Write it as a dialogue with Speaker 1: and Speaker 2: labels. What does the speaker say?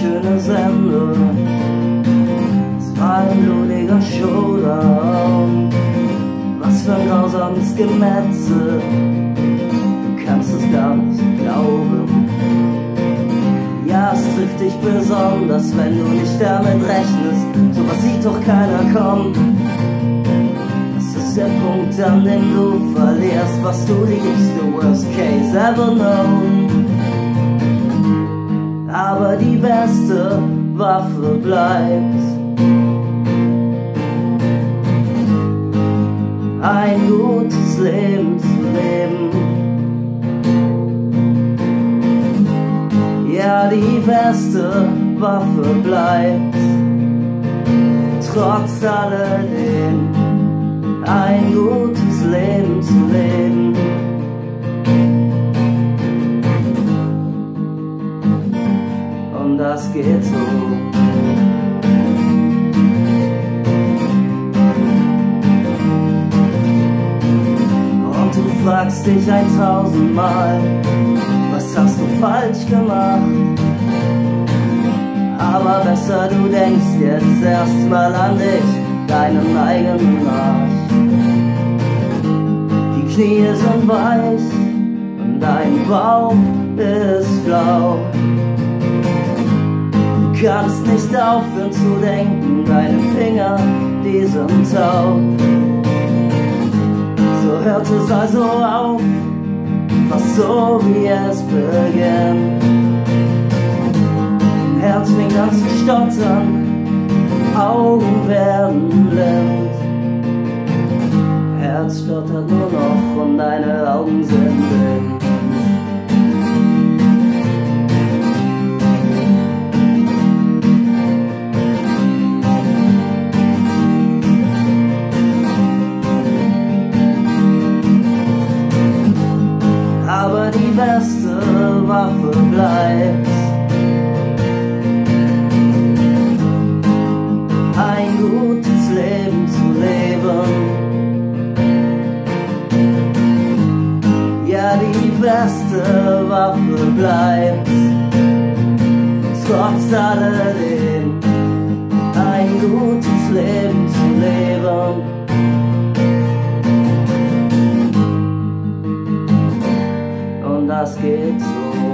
Speaker 1: schöne Sendung. Es war ein blutiger Showdown. Was für ein grausames Gemetzel. Du kannst es gar nicht glauben. Ja, es trifft dich besonders, wenn du nicht damit rechnest. So was sieht doch keiner kommen. Das ist der Punkt, an dem du verlierst, was du liebst. The worst case ever known Waffe bleibt. Ein gutes Leben zu leben. Ja, die beste Waffe bleibt. Trotz alledem ein gutes Leben zu leben. Das geht so. Und du fragst dich ein tausendmal, was hast du falsch gemacht? Aber besser du denkst jetzt erstmal an dich, deinen eigenen Arsch. Die Knie sind weich und dein Bauch ist flau kannst nicht aufhören zu denken, deine Finger, die sind taub. So hört es also auf, fast so wie es beginnt. Herz fängt an zu stottern, Augen werden blind. Herz stottert nur noch und deine Augen sind blind. Beste Waffe bleibt. Ein gutes Leben zu leben. Ja, die beste Waffe bleibt. Trotz alledem ein gutes Leben zu leben. exhaust.